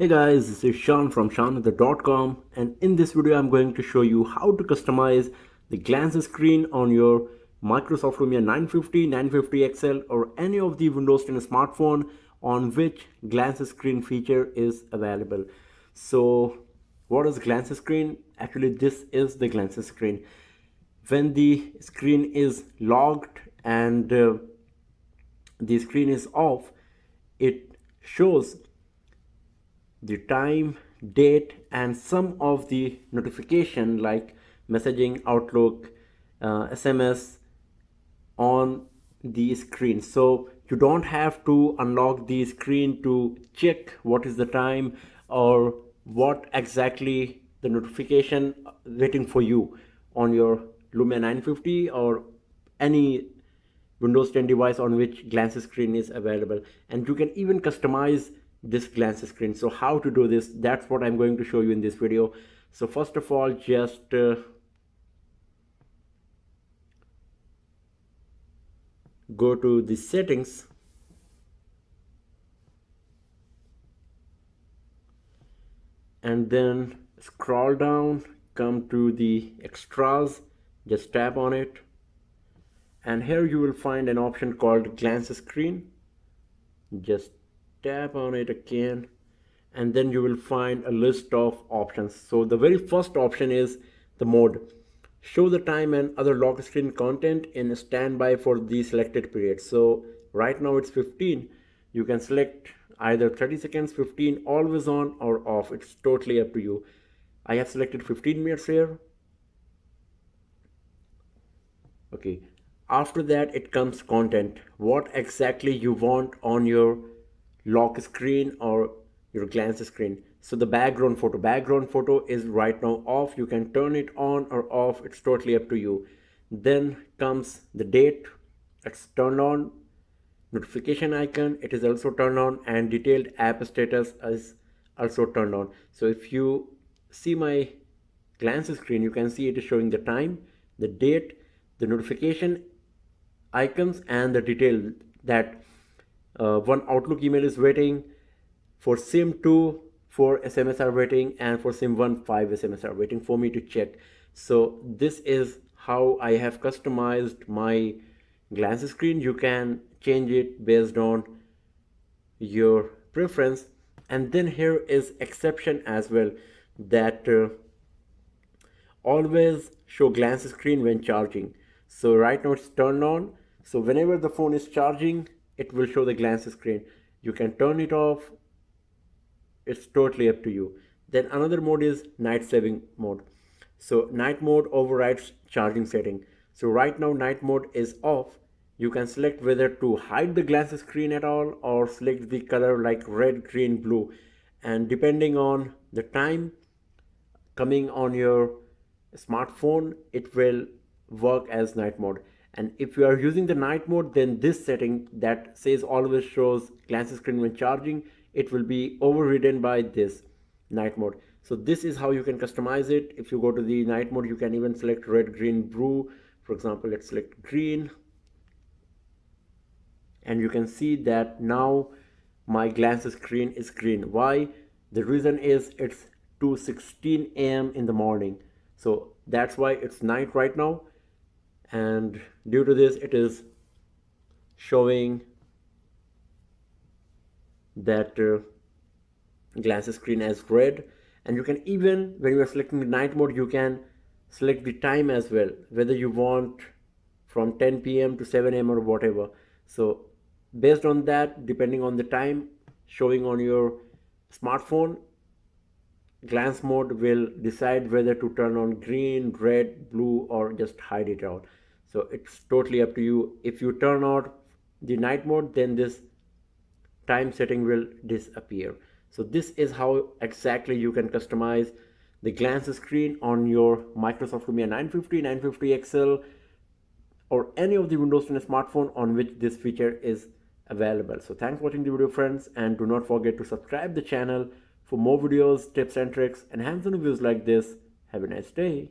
Hey guys, this is Shaan from ShaanHaider.com and in this video I'm going to show you how to customize the glance screen on your Microsoft Lumia 950, 950 XL or any of the Windows 10 smartphone on which glance screen feature is available. So what is glance screen? Actually this is the glance screen. When the screen is locked and uh, the screen is off, it shows the time date and some of the notification like messaging outlook uh, sms on the screen. So you don't have to unlock the screen to check what is the time or what exactly the notification waiting for you on your Lumia 950 or any Windows 10 device on which glance screen is available. And you can even customize this glance screen. So how to do this that's what i'm going to show you in this video. So first of all just uh, go to the settings. And then scroll down come to the extras just tap on it. And here you will find an option called glance screen. Just tap on it again and then you will find a list of options. So the very first option is the mode. Show the time and other lock screen content in standby for the selected period. So right now it's 15 you can select either 30 seconds 15 always on or off. It's totally up to you. I have selected 15 minutes here. Okay. After that it comes content. What exactly you want on your lock screen or your glance screen. So the background photo background photo is right now off. You can turn it on or off. It's totally up to you. Then comes the date. It's turned on. Notification icon it is also turned on. And detailed app status is also turned on. So if you see my glance screen you can see it is showing the time the date the notification icons and the detail that uh, one Outlook email is waiting, for SIM2 for SMS are waiting, and for SIM1 5 SMS are waiting for me to check. So this is how I have customized my glance screen. You can change it based on your preference. And then here is exception as well that uh, always show glance screen when charging. So right now it's turned on. So whenever the phone is charging, it will show the glance screen. You can turn it off. It's totally up to you. Then another mode is night saving mode. So night mode overrides charging setting. So right now night mode is off. You can select whether to hide the glance screen at all or select the color like red green blue. And depending on the time coming on your smartphone it will work as night mode and if you are using the night mode then this setting that says always shows glance screen when charging it will be overridden by this night mode. So this is how you can customize it. If you go to the night mode you can even select red green blue. For example let's select green. And you can see that now my glance screen is green. Why? The reason is it's 2:16 a.m. in the morning. So that's why it's night right now and due to this it is showing that uh, screen as red and you can even when you are selecting the night mode you can select the time as well whether you want from 10 p.m. to 7 a.m. or whatever so based on that depending on the time showing on your smartphone glance mode will decide whether to turn on green red blue or just hide it out. So it's totally up to you. If you turn on the night mode then this time setting will disappear. So this is how exactly you can customize the glance screen on your Microsoft Lumia 950, 950 XL or any of the Windows 10 smartphone on which this feature is available. So thanks for watching the video friends and do not forget to subscribe the channel for more videos, tips and tricks and hands-on reviews like this. Have a nice day.